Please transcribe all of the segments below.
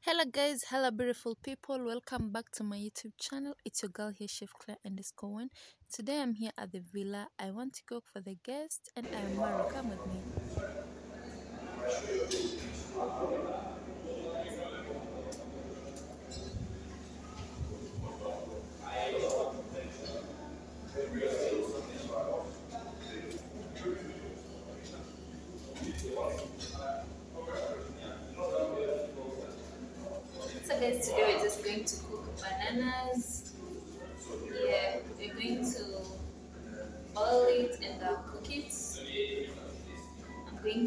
Hello guys, hello beautiful people. Welcome back to my YouTube channel. It's your girl here, Chef Clare and underscore one. Today I'm here at the villa. I want to cook for the guests and I'm mara Come with me. So guys, today we're just going to cook bananas. Yeah, we're going to boil it and uh, cook it. I'm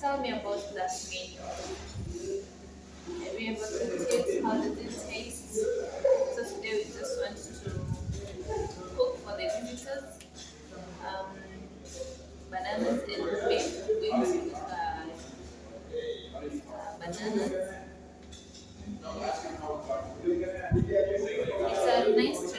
Tell me about that menu. Have you ever cooked it? How does it taste? So today we just want to cook for the visitors. Um, bananas and beef. Going uh, uh, bananas. It's a nice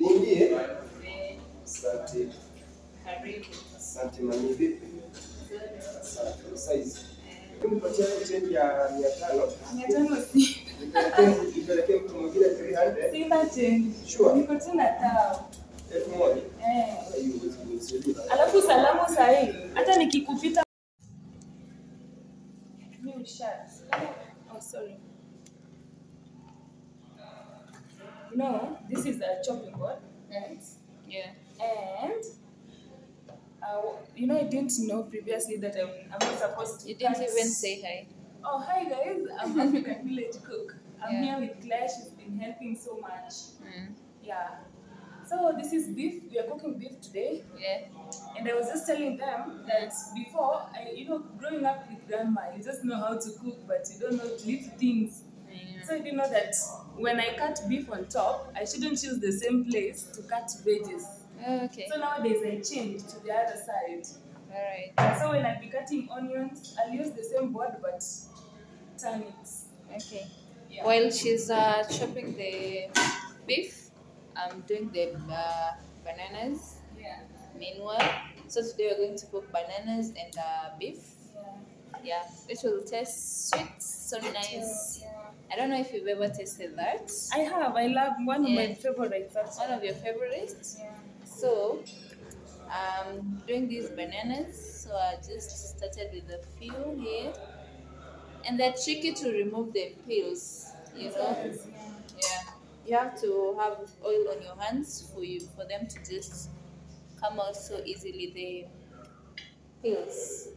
Niingie? Asante. Karibu. Asante mami, vipi? Asante. Size. Hebu nipatie change ya mia tano. Mia tano si- Nipelekee mtu mwingine 300. sina change. Sure. Niko tu na tao. Elfu moja. Eh. Alafu salamu sahi, hata nikikupita mimi ushaa. Oh, sorry. Know, this is a chopping board, right? Yeah. And uh, you know, I didn't know previously that I'm, I'm not supposed to. You didn't cut- even say hi. Oh, hi guys. I'm African Village Cook. I'm Yeah. here with Clare. She's been helping so much. Mm. Yeah. So this is beef. We are cooking beef today, Yeah. and I was just telling them that before, I, you know, growing up with grandma, you just know how to cook, but you don't know little things. I didn't know that when I cut beef on top, I shouldn't use the same place to cut veggies. Oh, okay. So nowadays I change to the other side. All right. So when I be cutting onions, I'll use the same board but turn it. Okay. Yeah. While she's uh, chopping the beef, I'm doing the uh, bananas. Yeah. Meanwhile, so today we're going to cook bananas and uh, beef. Yeah. Yeah, it will taste sweet, so nice. Yeah. I don't know if you've ever tasted that. I have. I love one of my Yeah. favorites. Actually. One of your favorites. Yeah. So, I'm doing these bananas. So I just started with a few here, and they're tricky to remove the peels. You know. Yes, yeah. Yeah. You have to have oil on your hands for you for them to just come out so easily the peels.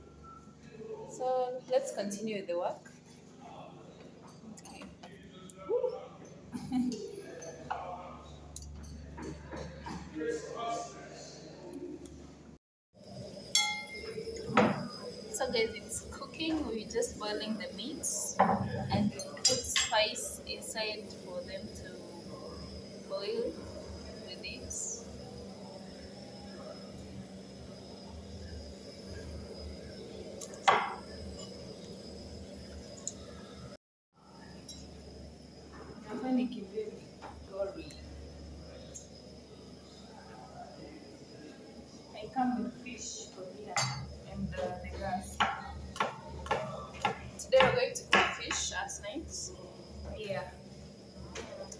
So let's continue with the work. so guys, it's cooking. We're just boiling the meats and put spice inside for them to boil. Come with fish for dinner and uh, the gas. Today we're going to cook fish at night. Yeah.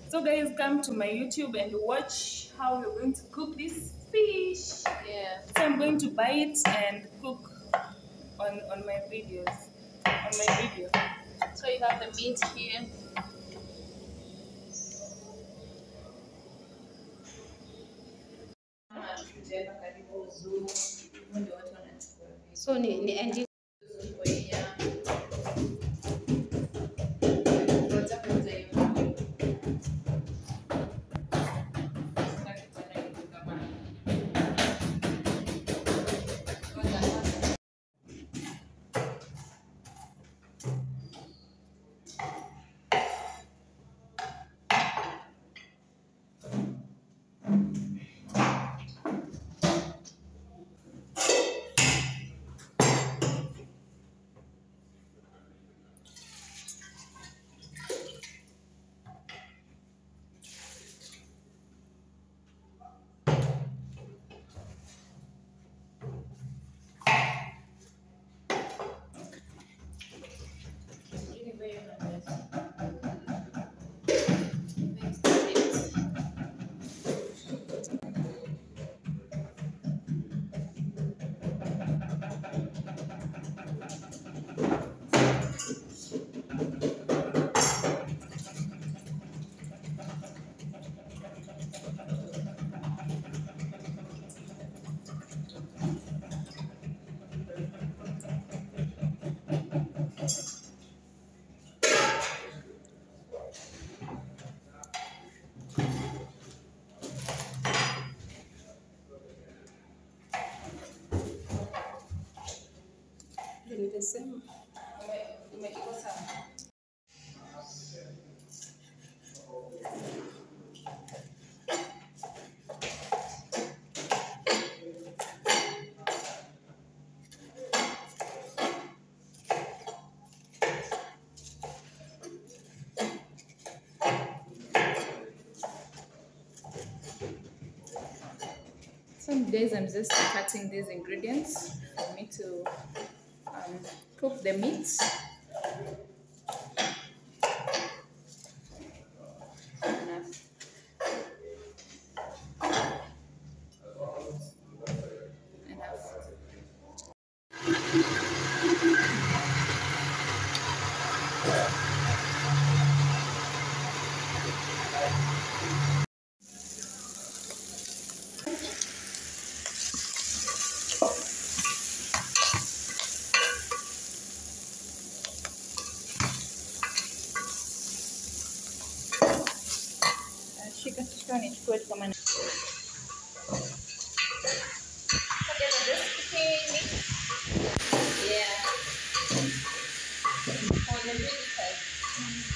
So guys, come to my YouTube and watch how we're going to cook this fish. Yeah. So I'm going to buy it and cook on on my videos. On my video. So you have the meat here. So ni, same. Some days I'm just cutting these ingredients for me to cook the meat. Enough. Enough. Uh, Shika shika nichukue tu kama ni- Okay, so this cooking. Yeah. The good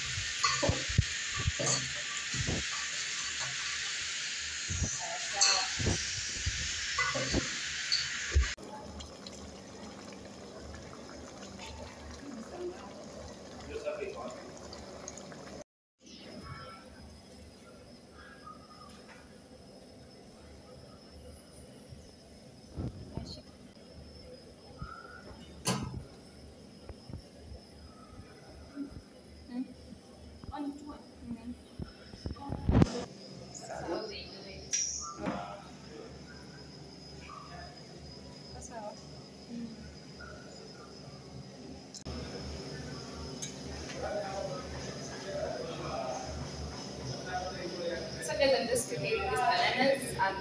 So guys, I'm just cooking these bananas and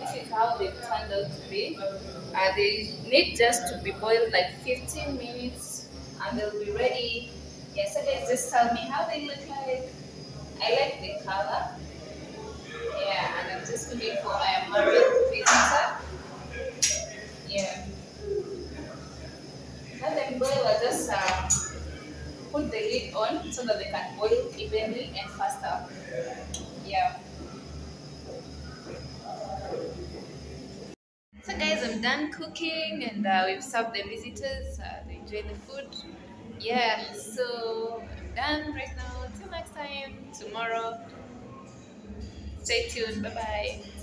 this is how they turned out to be. Uh, they need just to be boiled like 15 minutes and they'll be ready. Yeah, so guys, just tell me how they look like. I like the color. Yeah, and I'm just looking for my market pizza. Yeah boil, just uh, put the lid on so that they can boil evenly and faster. Yeah. So guys, I'm done cooking and uh, we've served the visitors. Uh, they enjoy the food. Yeah, so I'm done right now. Till next time, tomorrow. Stay tuned. Bye-bye.